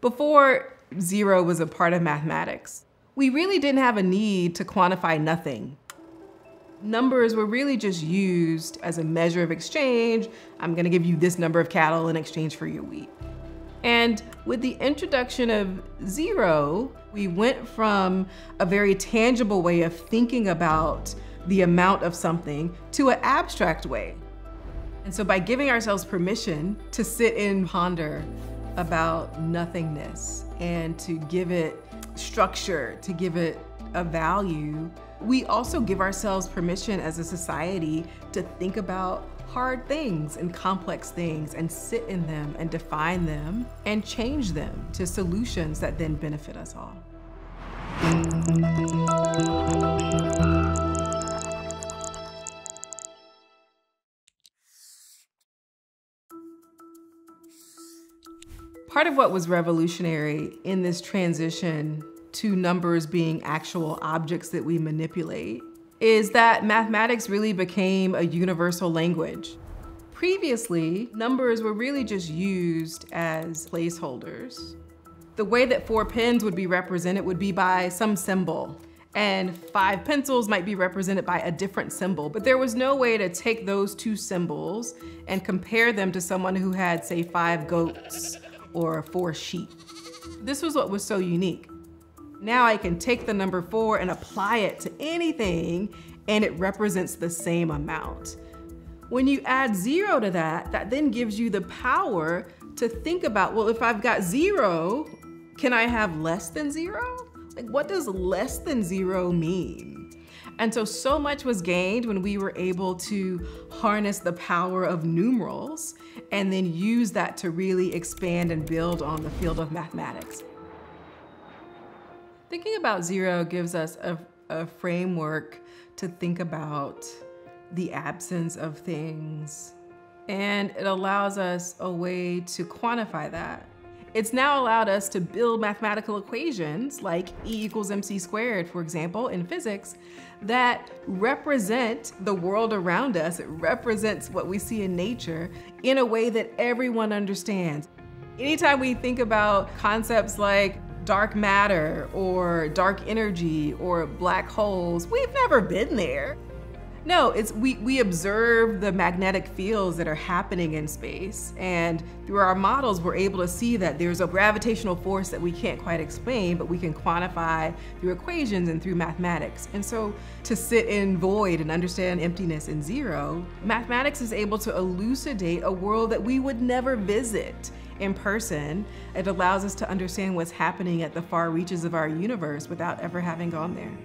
Before zero was a part of mathematics, we really didn't have a need to quantify nothing. Numbers were really just used as a measure of exchange. I'm gonna give you this number of cattle in exchange for your wheat. And with the introduction of zero, we went from a very tangible way of thinking about the amount of something to an abstract way. And so by giving ourselves permission to sit and ponder about nothingness and to give it structure, to give it a value, we also give ourselves permission as a society to think about hard things and complex things and sit in them and define them and change them to solutions that then benefit us all. Part of what was revolutionary in this transition to numbers being actual objects that we manipulate is that mathematics really became a universal language. Previously, numbers were really just used as placeholders. The way that four pens would be represented would be by some symbol, and five pencils might be represented by a different symbol, but there was no way to take those two symbols and compare them to someone who had, say, five goats or four sheep. This was what was so unique. Now I can take the number four and apply it to anything and it represents the same amount. When you add zero to that, that then gives you the power to think about, well, if I've got zero, can I have less than zero? Like what does less than zero mean? And so, so much was gained when we were able to harness the power of numerals and then use that to really expand and build on the field of mathematics. Thinking about zero gives us a, a framework to think about the absence of things. And it allows us a way to quantify that. It's now allowed us to build mathematical equations like E equals mc squared, for example, in physics, that represent the world around us. It represents what we see in nature in a way that everyone understands. Anytime we think about concepts like dark matter or dark energy or black holes. We've never been there. No, it's we, we observe the magnetic fields that are happening in space. And through our models, we're able to see that there's a gravitational force that we can't quite explain, but we can quantify through equations and through mathematics. And so to sit in void and understand emptiness and zero, mathematics is able to elucidate a world that we would never visit in person, it allows us to understand what's happening at the far reaches of our universe without ever having gone there.